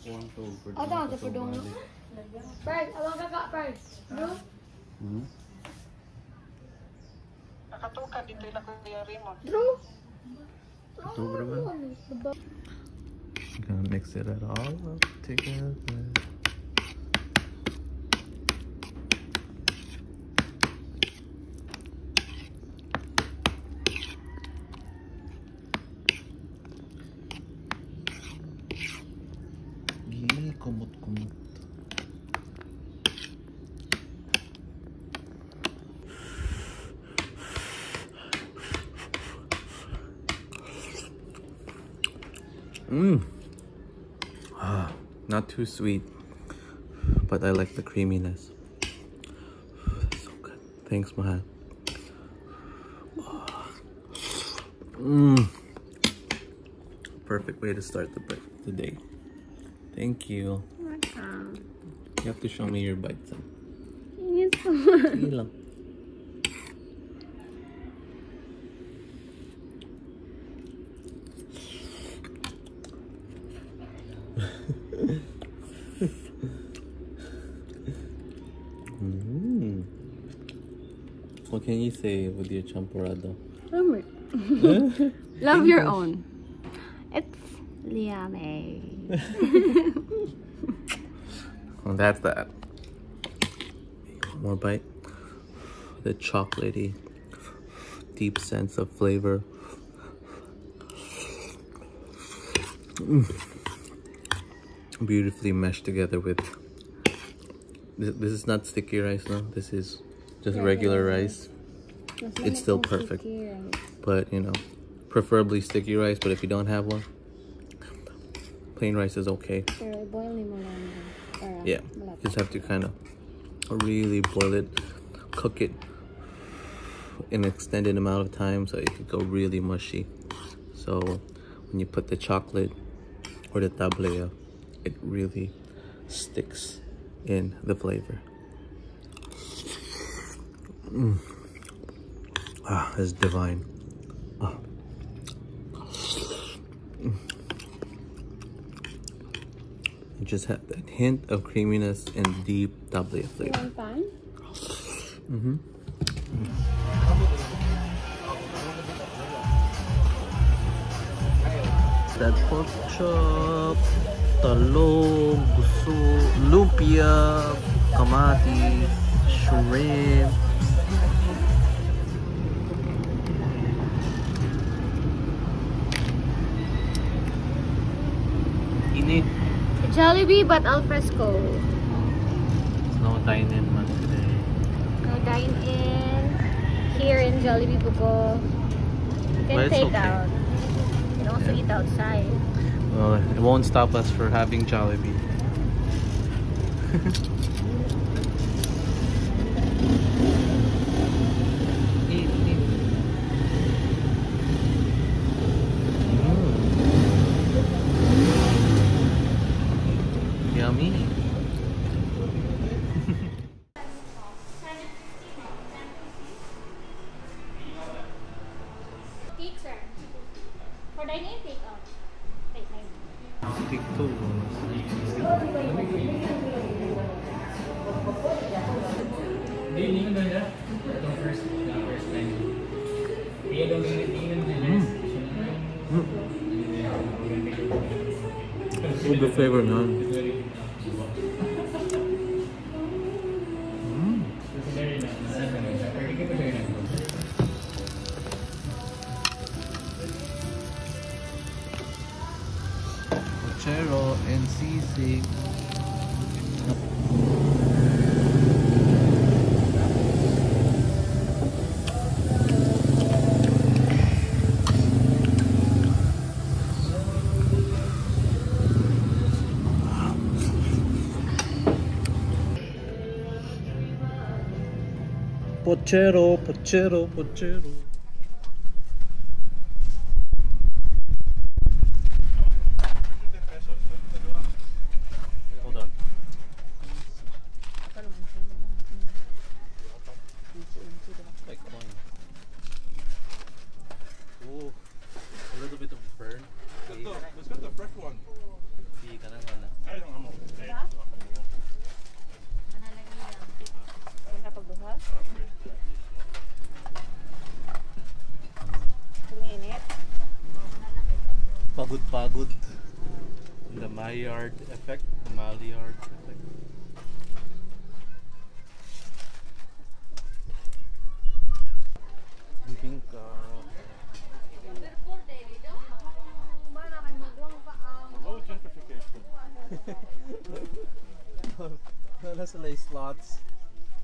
Kuwang to. Oh, tama, sa padong. Pearl, awang kaka, Pearl. Bro? Hmm? Nakatukan dito yung Kuya Raymond. Drew? Ito, bro, ba? Gonna mix it all up together. Mmm. Ah, not too sweet, but I like the creaminess. That's so good. Thanks, Mahan. Mmm. Perfect way to start the break the day. Thank you. You have to show me your? Sige lang. Mm. What can you say with your champorado? Love your own. It's yummy. Well, that's that. One more bite. The chocolatey, deep sense of flavor. Mm. Beautifully meshed together with. This, this is not sticky rice, no. This is just regular rice. It's still perfect. But you know, preferably sticky rice. But if you don't have one, plain rice is okay. Yeah, you just have to kind of really boil it, cook it in an extended amount of time so it could go really mushy. So when you put the chocolate or the tablea, it really sticks in the flavor. Mm. Ah, it's divine. Ah. Mm. You just have that hint of creaminess and deep tablea flavor. One fine? Mm-hmm. That pork chop, talong, gusto, lumpia, kamatis, shrimp. Jollibee but al fresco. No dine-in man today. No dine in. Here in Jollibee Bogo. You can take okay. out. You can also Yeah. eat outside. Well, it won't stop us for having Jollibee. Eat, eat. Mm. Yummy. Take, sir. For dine-in, take out. Take nine. Stick to. Hindi, hindi mo doon na. Itong first, the first time. Kaya daw hindi hindi mo doon Mm. With the flavor, man. Pochero and sisig. Pochero, pochero, pochero. Hold on. Like one. Ooh, a little bit of burn. Let's go the fresh one. Hindi ka na, wala. I pagod-pagod. The Maillard effect, the Maillard effect. Bibingka. Uh, Low gentrification. Wala sila slots.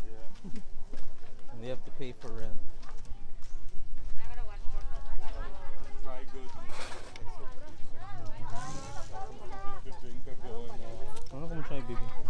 Yeah. And they have to pay for rent. dedim.